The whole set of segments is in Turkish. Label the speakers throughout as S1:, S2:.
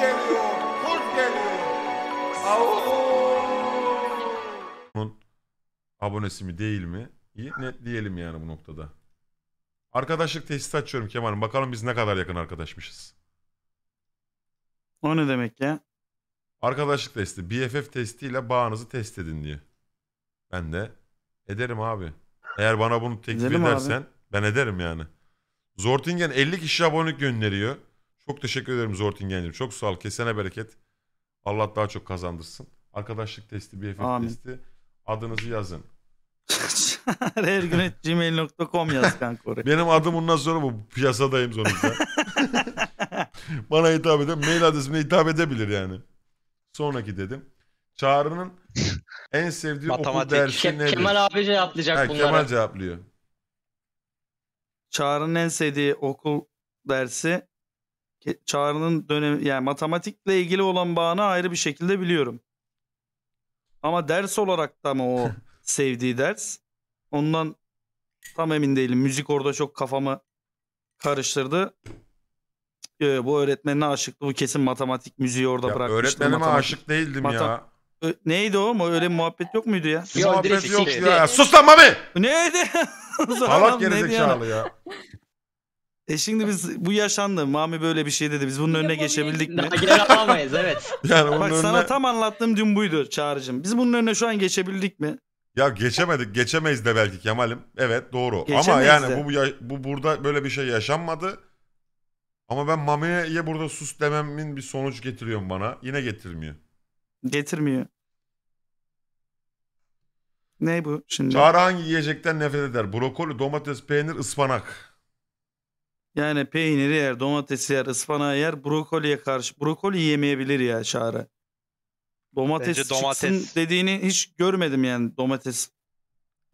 S1: geliyor. Kurt geliyor.
S2: Bunun abonesi mi değil mi? İyi net diyelim yani bu noktada. Arkadaşlık testi açıyorum Kemal'im. Bakalım biz ne kadar yakın arkadaşmışız.
S3: O ne demek ya?
S2: Arkadaşlık testi. BFF testiyle bağınızı test edin diyor. Ben de ederim abi. Eğer bana bunu teklif
S3: Edelim abi.
S2: edersen ben ederim yani. Zortingen 50 kişi abonelik gönderiyor. Çok teşekkür ederim Zortingen'cim. Çok sağ ol. Kesene bereket. Allah daha çok kazandırsın. Arkadaşlık testi, BFF
S3: Amin.
S2: testi. Adınızı yazın.
S3: Her gün et gmail.com yaz kanka oraya.
S2: Benim adım bundan sonra bu. Piyasadayım sonuçta. Bana hitap eden mail adresime hitap edebilir yani. Sonraki dedim. Çağrı'nın en sevdiği okul
S4: Matematik.
S2: dersi
S5: Ke-
S2: nedir?
S5: Kemal abi cevaplayacak
S2: Ha,
S5: bunları.
S2: Kemal cevaplıyor.
S3: Çağrı'nın en sevdiği okul dersi Çağrı'nın dönem yani matematikle ilgili olan bağını ayrı bir şekilde biliyorum. Ama ders olarak da mı o sevdiği ders? Ondan tam emin değilim. Müzik orada çok kafamı karıştırdı. Yo, bu öğretmenine aşıktı. Bu kesin matematik müziği orada
S2: Ya
S3: bırakmıştı.
S2: öğretmenime
S3: Matematik-
S2: aşık değildim ya.
S3: Matem- Ö- Neydi o? mu? Öyle bir muhabbet yok muydu ya?
S5: Yo,
S2: muhabbet
S5: direkt
S2: yok ya. Sus lan Mami!
S3: Neydi?
S2: Salak gerizekalı ya.
S3: E şimdi biz bu yaşandı. Mami böyle bir şey dedi. Biz bunun önüne geçebildik mi?
S5: Daha geri alamayız evet.
S2: Yani
S3: Bak
S2: önüne...
S3: sana tam anlattığım dün buydu Çağrı'cığım. Biz bunun önüne şu an geçebildik mi?
S2: Ya geçemedik. Geçemeyiz de belki Kemal'im. Evet doğru. Ama
S3: Geçemeyiz
S2: yani
S3: de.
S2: bu, bu, ya- bu burada böyle bir şey yaşanmadı. Ama ben Mami'ye burada sus dememin bir sonuç getiriyorum bana. Yine getirmiyor.
S3: Getirmiyor. Ne bu şimdi?
S2: Çağrı hangi yiyecekten nefret eder? Brokoli, domates, peynir, ıspanak.
S3: Yani peyniri yer, domatesi yer, ıspanağı yer, brokoliye karşı. Brokoli yemeyebilir ya Çağrı. Domates,
S4: Bence domates.
S3: çıksın dediğini hiç görmedim yani domates.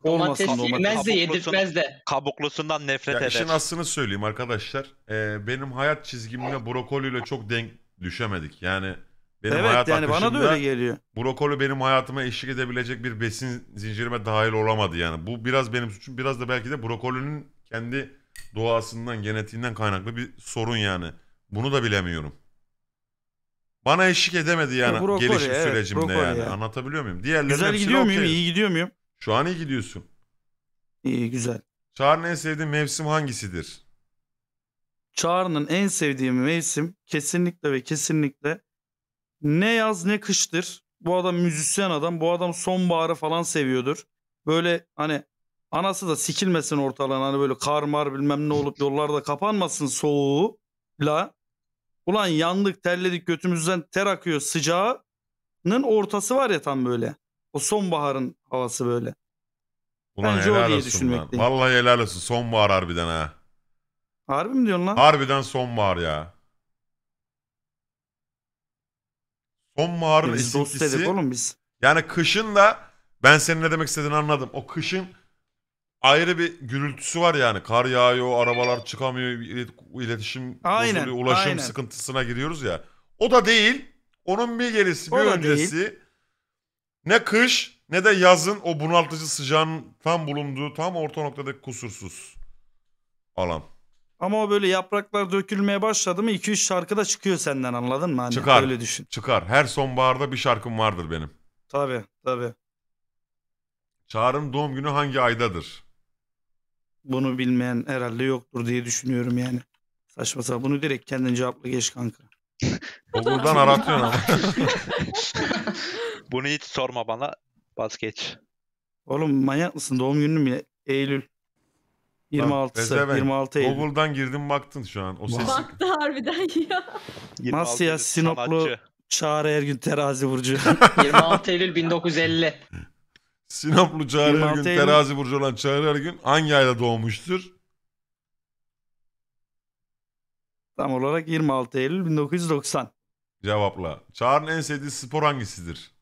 S5: Domates
S3: Olmasın domates.
S5: yemez de yedirtmez de.
S4: Kabuklusundan nefret
S2: Ya
S4: eder.
S2: işin aslını söyleyeyim arkadaşlar. Ee, benim hayat çizgimle brokoliyle çok denk düşemedik. Yani benim
S3: evet
S2: hayat
S3: yani bana da öyle geliyor.
S2: brokoli benim hayatıma eşlik edebilecek bir besin zincirime dahil olamadı yani. Bu biraz benim suçum biraz da belki de brokolinin kendi doğasından genetiğinden kaynaklı bir sorun yani. Bunu da bilemiyorum. Bana eşlik edemedi yani
S3: Ya brokoli,
S2: gelişim
S3: evet,
S2: sürecimde yani.
S3: ya.
S2: Anlatabiliyor muyum? Diğerlerinin
S3: Güzel
S2: hepsine
S3: gidiyor muyum?
S2: okeyiz.
S3: İyi gidiyor muyum?
S2: Şu an iyi gidiyorsun.
S3: İyi güzel.
S2: Çağrı'nın en sevdiği mevsim hangisidir?
S3: Çağrı'nın en sevdiğim mevsim kesinlikle ve kesinlikle ne yaz ne kıştır. Bu adam müzisyen adam. Bu adam sonbaharı falan seviyordur. Böyle hani anası da sikilmesin ortalığın. Hani böyle kar mar bilmem ne olup yollarda kapanmasın soğuğuyla. Ulan yandık terledik götümüzden ter akıyor sıcağının ortası var ya tam böyle. O sonbaharın havası böyle.
S2: Ulan
S3: Bence o
S2: helal
S3: diye
S2: olsun lan.
S3: düşünmekteyim.
S2: Vallahi helal olsun. Sonbahar harbiden ha.
S3: Harbi mi diyorsun lan?
S2: Harbiden sonbahar ya. Sonbaharın
S3: Biz dost dedik
S2: esintisi.
S3: oğlum biz.
S2: Yani kışın da ben senin ne demek istediğini anladım. O kışın ayrı bir gürültüsü var yani. Kar yağıyor, arabalar çıkamıyor, ilet- iletişim
S3: Aynen,
S2: bozuluyor, ulaşım
S3: aynen.
S2: sıkıntısına giriyoruz ya. O da değil. Onun bir gerisi, bir
S3: O
S2: öncesi. Ne kış ne de yazın o bunaltıcı sıcağın tam bulunduğu tam orta noktadaki kusursuz alan.
S3: Ama o böyle yapraklar dökülmeye başladı mı 2-3 şarkı da çıkıyor senden anladın mı? Hani
S2: Çıkar.
S3: Öyle düşün.
S2: Çıkar. Her sonbaharda bir şarkım vardır benim.
S3: Tabii tabii.
S2: Çağrı'nın doğum günü hangi aydadır?
S3: Bunu bilmeyen herhalde yoktur diye düşünüyorum yani. Saçma sapan. Bunu direkt kendin cevapla geç kanka.
S2: Google'dan aratıyorsun ama.
S4: Bunu hiç sorma bana. Bas geç.
S3: Oğlum manyak mısın? Doğum günün mü? Eylül. 26'sı.
S2: Pezevenk.
S3: 26 Eylül.
S2: Google'dan girdin baktın şu an. O sesi.
S6: Baktı harbiden ya.
S4: 26
S3: Nasıl ya? Sinoplu-
S4: sanatçı.
S3: Çağrı Ergün terazi burcu.
S5: 26 Eylül 1950.
S2: Sinoplu Çağrı
S3: 26
S2: Ergün,
S3: Eylül.
S2: terazi burcu olan Çağrı Ergün hangi ayda doğmuştur?
S3: Tam olarak 26 Eylül 1990.
S2: Cevapla. Çağrı'nın en sevdiği spor hangisidir?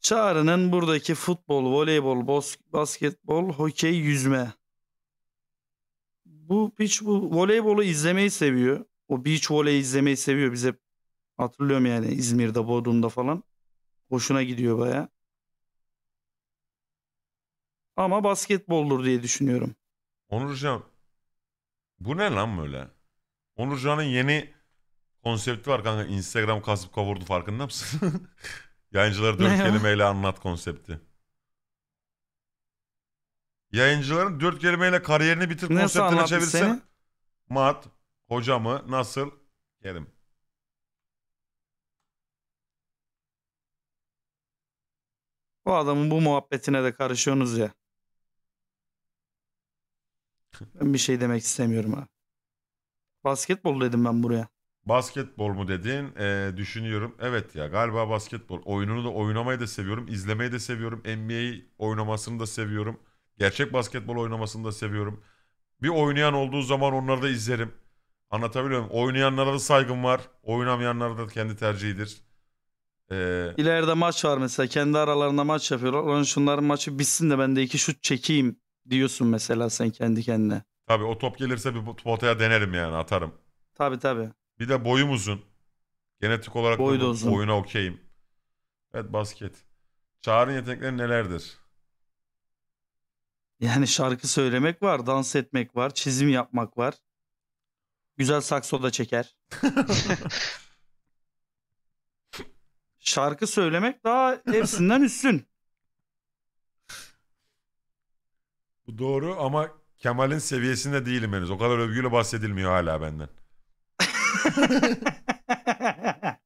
S3: Çağrı'nın buradaki futbol, voleybol, bos- basketbol, hokey, yüzme. Bu hiç bu voleybolu izlemeyi seviyor. O beach voley izlemeyi seviyor. Biz hep hatırlıyorum yani İzmir'de, Bodrum'da falan. Hoşuna gidiyor baya. Ama basketboldur diye düşünüyorum.
S2: Onurcan. Bu ne lan böyle? Onurcan'ın yeni konsepti var kanka. Instagram kasıp kavurdu farkında mısın? Yayıncıları dört kelimeyle anlat konsepti. Yayıncıların dört kelimeyle kariyerini bitir
S3: Nasıl
S2: konseptine
S3: anlattı
S2: çevirsen.
S3: seni?
S2: Mat, hocamı, nasıl? Kerim.
S3: Bu adamın bu muhabbetine de karışıyorsunuz ya. Ben bir şey demek istemiyorum abi. Basketbol dedim ben buraya.
S2: Basketbol mu dedin? Ee, düşünüyorum. Evet ya galiba basketbol. Oyununu da oynamayı da seviyorum. izlemeyi de seviyorum. NBA oynamasını da seviyorum. Gerçek basketbol oynamasını da seviyorum. Bir oynayan olduğu zaman onları da izlerim. Anlatabiliyor muyum? Oynayanlara da saygım var. Oynamayanlara da kendi tercihidir. Ee,
S3: İleride maç var mesela. Kendi aralarında maç yapıyorlar. Lan şunların maçı bitsin de ben de iki şut çekeyim diyorsun mesela sen kendi kendine.
S2: tabii o top gelirse bir potaya denerim yani atarım.
S3: Tabii tabii.
S2: Bir de boyum uzun. Genetik olarak
S3: Boy
S2: da
S3: uzun.
S2: oyuna okeyim. Evet basket. Çağrı'nın yetenekleri nelerdir?
S3: Yani şarkı söylemek var, dans etmek var, çizim yapmak var. Güzel sakso da çeker. şarkı söylemek daha hepsinden üstün.
S2: Bu doğru ama Kemal'in seviyesinde değilim henüz. O kadar övgüyle bahsedilmiyor hala benden.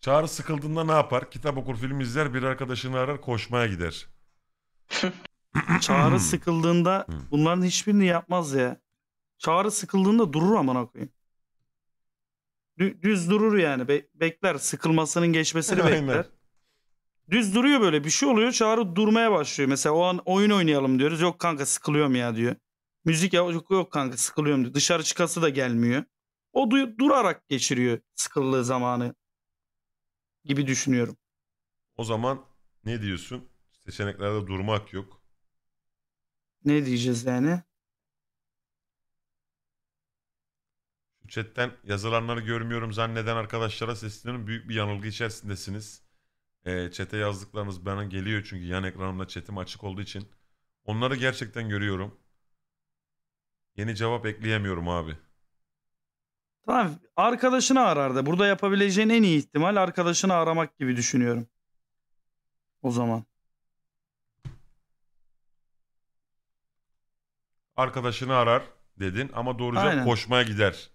S2: Çağrı sıkıldığında ne yapar? Kitap okur, film izler, bir arkadaşını arar, koşmaya gider.
S3: Çağrı sıkıldığında bunların hiçbirini yapmaz ya. Çağrı sıkıldığında durur amına koyayım. Dü- düz durur yani. Be- bekler. Sıkılmasının geçmesini
S2: Aynen.
S3: bekler. Düz duruyor böyle. Bir şey oluyor. Çağrı durmaya başlıyor. Mesela o an oyun oynayalım diyoruz. Yok kanka sıkılıyorum ya diyor. Müzik ya yok, yok kanka sıkılıyorum diyor. Dışarı çıkası da gelmiyor. O du- durarak geçiriyor sıkıldığı zamanı gibi düşünüyorum.
S2: O zaman ne diyorsun? Seçeneklerde durmak yok.
S3: Ne diyeceğiz yani?
S2: Şu chatten yazılanları görmüyorum zanneden arkadaşlara sesleniyorum. Büyük bir yanılgı içerisindesiniz. Ee, chat'e yazdıklarınız bana geliyor çünkü yan ekranımda chat'im açık olduğu için. Onları gerçekten görüyorum. Yeni cevap ekleyemiyorum abi.
S3: Tamam arkadaşını arar da burada yapabileceğin en iyi ihtimal arkadaşını aramak gibi düşünüyorum. O zaman.
S2: Arkadaşını arar dedin ama doğru cevap
S3: Aynen.
S2: koşmaya gider.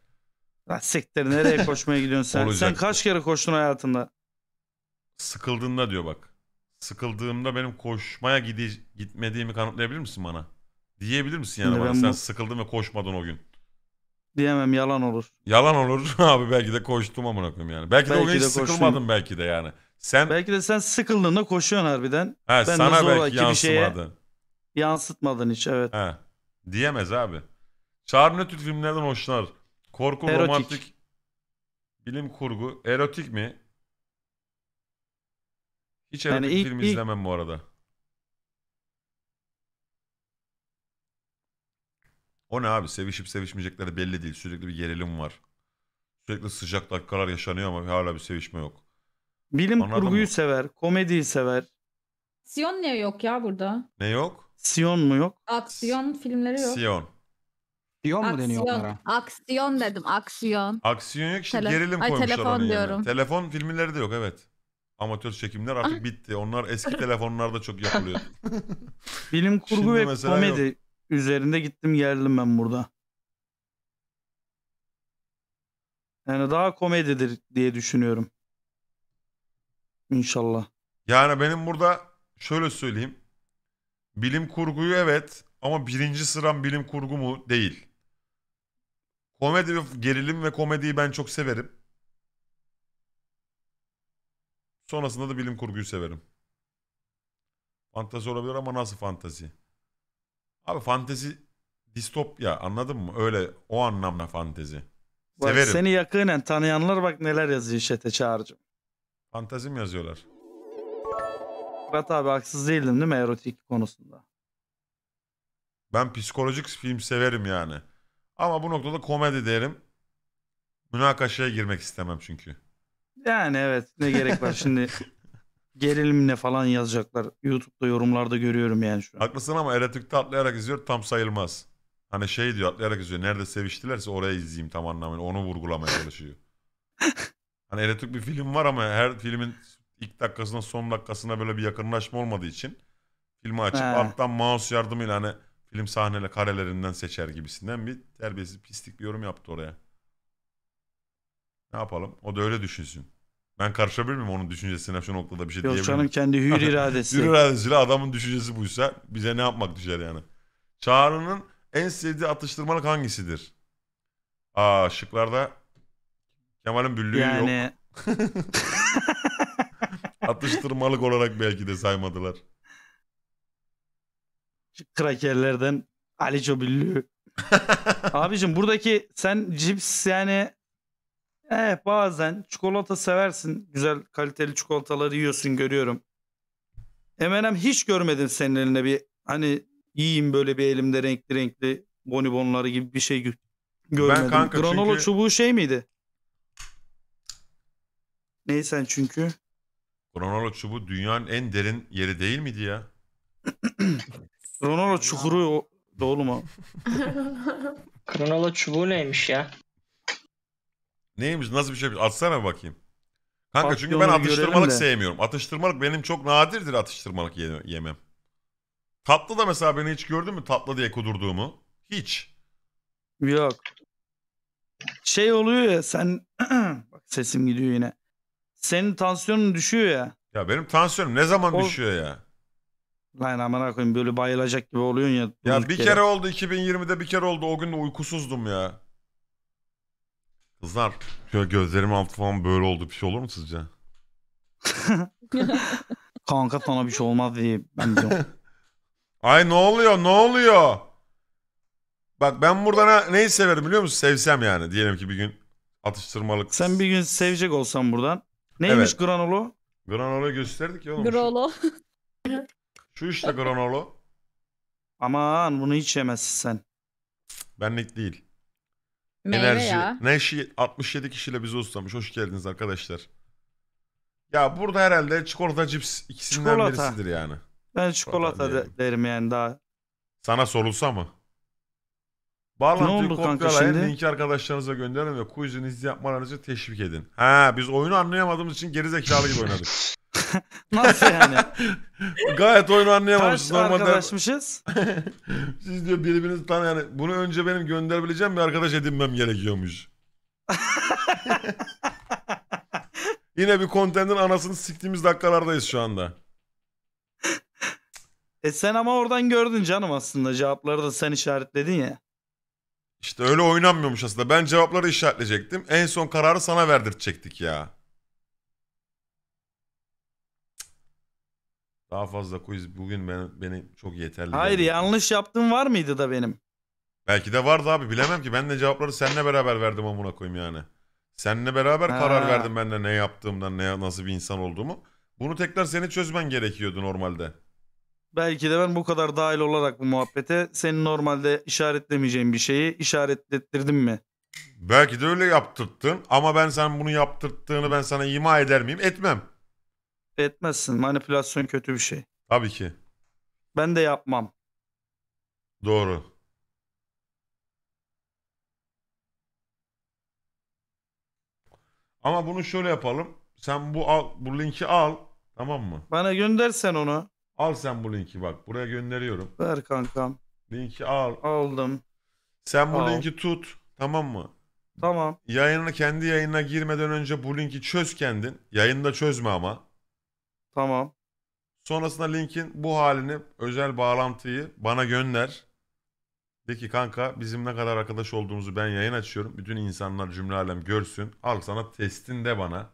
S3: Lan siktir nereye koşmaya gidiyorsun sen?
S2: Olacak.
S3: sen kaç kere koştun hayatında?
S2: Sıkıldığında diyor bak. Sıkıldığımda benim koşmaya gide gitmediğimi kanıtlayabilir misin bana? Diyebilir misin yani
S3: Şimdi
S2: bana?
S3: ben
S2: Sen
S3: bu-
S2: sıkıldın ve koşmadın o gün.
S3: Diyemem yalan olur.
S2: Yalan olur abi belki de koştum amına koyayım yani. Belki, de o
S3: Belki
S2: gün hiç
S3: de koştun.
S2: sıkılmadın belki de yani. Sen
S3: Belki de sen sıkıldığında koşuyorsun harbiden.
S2: he,
S3: ben de
S2: sana
S3: zoraki
S2: belki
S3: bir şeye-
S2: yansımadı.
S3: Yansıtmadın hiç evet.
S2: He. Diyemez abi. Çağrı ne tür filmlerden hoşlanır? Korku,
S3: Erotik.
S2: romantik, bilim kurgu, erotik mi? Hiç
S3: Yani
S2: erotik
S3: ilk-
S2: film
S3: ilk-
S2: izlemem bu arada. O ne abi? Sevişip sevişmeyecekleri belli değil. Sürekli bir gerilim var. Sürekli sıcak dakikalar yaşanıyor ama hala bir sevişme yok.
S3: Bilim
S2: Anladın
S3: kurguyu
S2: mı?
S3: sever, komediyi sever.
S6: Aksiyon ne yok ya burada?
S2: Ne yok?
S3: Siyon mu yok?
S6: Aksiyon filmleri yok.
S2: Siyon.
S7: Diyon mu deniyor
S6: Aksiyon.
S7: onlara?
S6: Aksiyon dedim aksiyon.
S2: Aksiyon yok işte
S6: Tele-
S2: gerilim
S6: Ay,
S2: koymuşlar
S6: telefon
S2: onun yerine.
S6: diyorum.
S2: Telefon filmleri de yok evet. Amatör çekimler artık bitti. Onlar eski telefonlarda çok yapılıyor.
S3: Bilim kurgu
S2: Şimdi
S3: ve
S2: mesela
S3: komedi üzerinde gittim geldim ben burada. Yani daha komedidir diye düşünüyorum. İnşallah.
S2: Yani benim burada şöyle söyleyeyim. Bilim kurguyu evet ama birinci sıram bilim kurgu mu? Değil. Komedi ve gerilim ve komediyi ben çok severim. Sonrasında da bilim kurguyu severim. Fantezi olabilir ama nasıl fantezi? Abi fantezi distopya anladın mı? Öyle o anlamda fantezi.
S3: Bak,
S2: Severim.
S3: seni yakinen tanıyanlar bak neler yazıyor chat'e çağırcım.
S2: Fantezi mi yazıyorlar?
S3: Murat abi haksız değildim değil mi erotik konusunda?
S2: Ben psikolojik film severim yani. Ama bu noktada komedi derim. Münakaşaya girmek istemem çünkü.
S3: Yani evet ne gerek var şimdi gerilimle falan yazacaklar. YouTube'da yorumlarda görüyorum yani şu an.
S2: Haklısın ama erotikte atlayarak izliyor tam sayılmaz. Hani şey diyor atlayarak yazıyor. Nerede seviştilerse oraya izleyeyim tam anlamıyla. Onu vurgulamaya çalışıyor. hani erotik bir film var ama her filmin ilk dakikasına son dakikasına böyle bir yakınlaşma olmadığı için filmi açıp
S3: He.
S2: alttan mouse yardımıyla hani film sahneyle karelerinden seçer gibisinden bir terbiyesiz pislik bir yorum yaptı oraya. Ne yapalım? O da öyle düşünsün. Ben karışabilir miyim onun düşüncesine şu noktada bir şey
S3: Yok
S2: diyebilir
S3: canım
S2: miyim?
S3: kendi hür iradesi.
S2: Yürü iradesiyle adamın düşüncesi buysa bize ne yapmak düşer yani. Çağrı'nın en sevdiği atıştırmalık hangisidir? Aa şıklarda Kemal'in büllüğü yok.
S3: yani
S2: Atıştırmalık olarak belki de saymadılar.
S3: şu krakerlerden Aliço Büllü. Abicim buradaki sen cips yani eh bazen çikolata seversin. Güzel kaliteli çikolataları yiyorsun görüyorum. M&M hiç görmedim senin eline bir hani yiyeyim böyle bir elimde renkli renkli bonibonları gibi bir şey gö- görmedim.
S2: kanka
S3: Granolo
S2: çünkü-
S3: çubuğu şey miydi? Neysen çünkü.
S2: Granolo çubuğu dünyanın en derin yeri değil miydi ya?
S3: Granolo çukuru o... Doğru mu?
S5: Kronolo çubuğu neymiş ya?
S2: Neymiş nasıl bir şey? Atsana bakayım. Kanka
S3: At
S2: çünkü ben
S3: onu
S2: atıştırmalık
S3: de.
S2: sevmiyorum. Atıştırmalık benim çok nadirdir atıştırmalık ye- yemem. Tatlı da mesela beni hiç gördün mü tatlı diye kudurduğumu? Hiç.
S3: Yok. Şey oluyor ya sen bak sesim gidiyor yine. Senin tansiyonun düşüyor ya.
S2: Ya benim tansiyonum ne zaman
S3: O-
S2: düşüyor ya?
S3: Lan aman koyayım böyle bayılacak gibi oluyorsun ya.
S2: Ya
S3: durduk
S2: bir
S3: yere.
S2: kere oldu 2020'de bir kere oldu o gün de uykusuzdum ya. Kızlar şöyle gözlerimin altı falan böyle oldu bir şey olur mu sizce?
S3: Kanka sana bir şey olmaz diye ben diyorum.
S2: Ay ne oluyor ne oluyor? Bak ben burada ne, neyi severim biliyor musun? Sevsem yani diyelim ki bir gün atıştırmalık.
S3: Sen bir gün sevecek olsan buradan. Neymiş
S2: Evet.
S3: granolo?
S2: Granolo gösterdik ya oğlum. Şu,
S6: Grolo.
S2: şu işte granolo.
S3: Aman bunu hiç yemezsin sen.
S2: Benlik değil.
S6: Meyve
S2: Enerji.
S6: ya.
S2: Neşi 67 kişiyle bizi ustamış. Hoş geldiniz arkadaşlar. Ya burada herhalde çikolata cips ikisinden
S3: Çikolata.
S2: birisidir yani.
S3: Ben çikolata de-
S2: diyelim.
S3: derim yani daha.
S2: Sana sorulsa mı?
S3: Ne
S2: Bağlantıyı
S3: oldu kanka
S2: kopyalayın,
S3: şimdi?
S2: linki arkadaşlarınıza gönderin ve quizin izli yapmalarınızı teşvik edin. Ha biz oyunu anlayamadığımız için gerizekalı gibi oynadık.
S3: Nasıl yani?
S2: Gayet oyunu
S3: Kaç
S2: anlayamamışız. Normalde
S3: arkadaşmışız?
S2: siz diyor birbirinizi tanı yani bunu önce benim gönderebileceğim bir arkadaş edinmem gerekiyormuş. Yine bir kontentin anasını siktiğimiz dakikalardayız şu anda.
S3: E sen ama oradan gördün canım aslında cevapları da sen işaretledin ya.
S2: İşte öyle oynanmıyormuş aslında. Ben cevapları işaretleyecektim. En son kararı sana verdirtecektik ya. Daha fazla quiz bugün beni, beni çok yeterli.
S3: Hayır
S2: geldi.
S3: yanlış yaptığım var mıydı da benim?
S2: Belki de vardı abi bilemem ki. Ben de cevapları seninle beraber verdim amına koyayım yani. Seninle beraber karar
S3: Ha.
S2: verdim ben de ne yaptığımdan, ne nasıl bir insan olduğumu. Bunu tekrar seni çözmen gerekiyordu normalde.
S3: Belki de ben bu kadar dahil olarak bu muhabbete senin normalde işaretlemeyeceğin bir şeyi işaretlettirdim mi?
S2: Belki de öyle yaptırttın ama ben sen bunu yaptırttığını ben sana ima eder miyim? Etmem.
S3: Etmezsin. Manipülasyon kötü bir şey.
S2: Tabii ki.
S3: Ben de yapmam.
S2: Doğru. Ama bunu şöyle yapalım. Sen bu al, bu linki al. Tamam mı?
S3: Bana göndersen onu.
S2: Al sen bu linki bak. Buraya gönderiyorum.
S3: Ver kankam.
S2: Linki al.
S3: Aldım.
S2: Sen bu
S3: Al.
S2: linki tut. Tamam mı?
S3: Tamam.
S2: Yayınına kendi yayınına girmeden önce bu linki çöz kendin. Yayında çözme ama.
S3: Tamam.
S2: Sonrasında linkin bu halini, özel bağlantıyı bana gönder. De ki kanka bizim ne kadar arkadaş olduğumuzu ben yayın açıyorum. Bütün insanlar cümle alem görsün. Al sana testin de bana.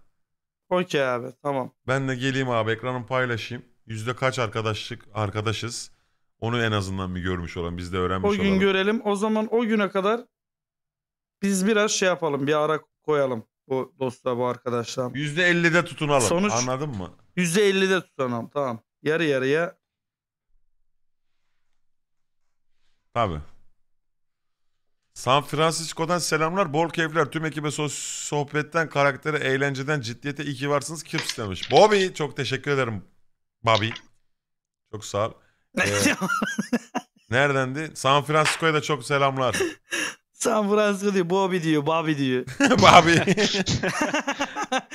S3: Okey abi. Tamam.
S2: Ben de geleyim abi ekranımı paylaşayım. Yüzde kaç arkadaşlık arkadaşız. Onu en azından bir görmüş olalım. Biz de öğrenmiş
S3: O gün
S2: olalım.
S3: görelim. O zaman o güne kadar biz biraz şey yapalım. Bir ara koyalım. Bu dostlar bu arkadaşlar.
S2: Yüzde 50'de tutunalım.
S3: Sonuç-
S2: Anladın mı?
S3: %50'de tutalım. Tamam. Yarı yarıya.
S2: Tabii. San Francisco'dan selamlar. Bol keyifler. Tüm ekibe so- sohbetten, karaktere, eğlenceden, ciddiyete iyi ki varsınız. Kips demiş. Bobby çok teşekkür ederim. Bobby. Çok sağ ol. Ee, Neredendi? San Francisco'ya da çok selamlar.
S3: San Francisco diyor. Bobby diyor. Bobby diyor.
S2: Abi.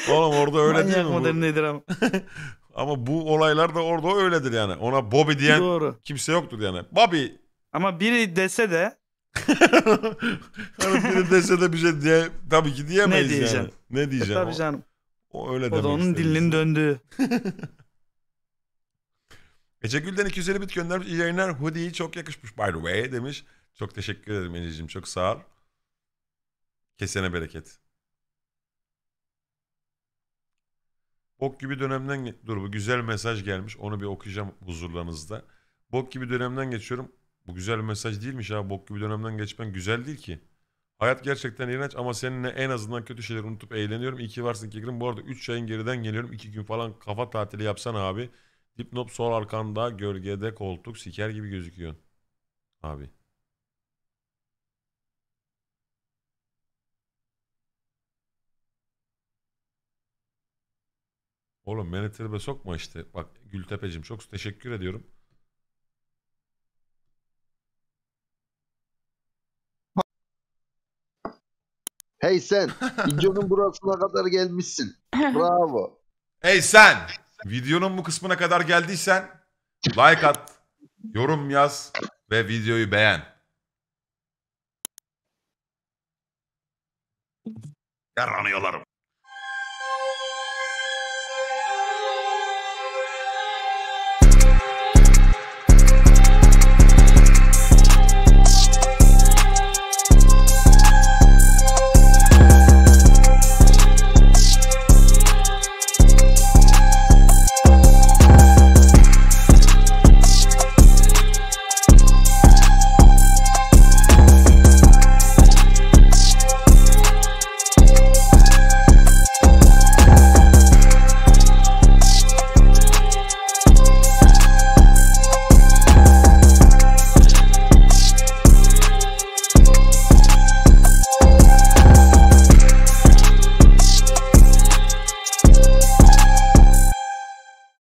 S2: Oğlum orada öyle değil
S3: Manyak
S2: mi? bu?
S3: mıdır nedir ama.
S2: Ama bu olaylar da orada öyledir yani. Ona Bobby diyen
S3: Doğru.
S2: kimse yoktur yani. Bobby.
S3: Ama biri dese de
S2: hani biri dese de bir şey diye tabii ki diyemeyiz
S3: Ne
S2: yani.
S3: diyeceksin?
S2: Ne diyeceksin?
S3: tabii
S2: O-
S3: canım.
S2: O, öyle
S3: O da
S2: demek
S3: onun
S2: istedim.
S3: dilinin döndüğü.
S2: Ece Gül'den 250 bit göndermiş. İyi yayınlar. Hoodie çok yakışmış by the way demiş. Çok teşekkür ederim Ececiğim. Çok sağ ol. Kesene bereket. Bok gibi dönemden... Dur bu güzel mesaj gelmiş. Onu bir okuyacağım huzurlarınızda. Bok gibi dönemden geçiyorum. Bu güzel bir mesaj değilmiş ha. Bok gibi dönemden geçmen güzel değil ki. Hayat gerçekten iğrenç ama seninle en azından kötü şeyleri unutup eğleniyorum. İyi ki varsın Kegrim. Bu arada 3 ayın geriden geliyorum. 2 gün falan kafa tatili yapsana abi. Dipnop sol arkanda gölgede koltuk siker gibi gözüküyor. Abi. Oğlum beni tribe sokma işte. Bak Gültepe'cim çok teşekkür ediyorum.
S8: Hey sen, videonun burasına kadar gelmişsin. Bravo.
S2: Hey sen! Videonun bu kısmına kadar geldiysen like at, yorum yaz ve videoyu beğen. Yaranıyorlarım.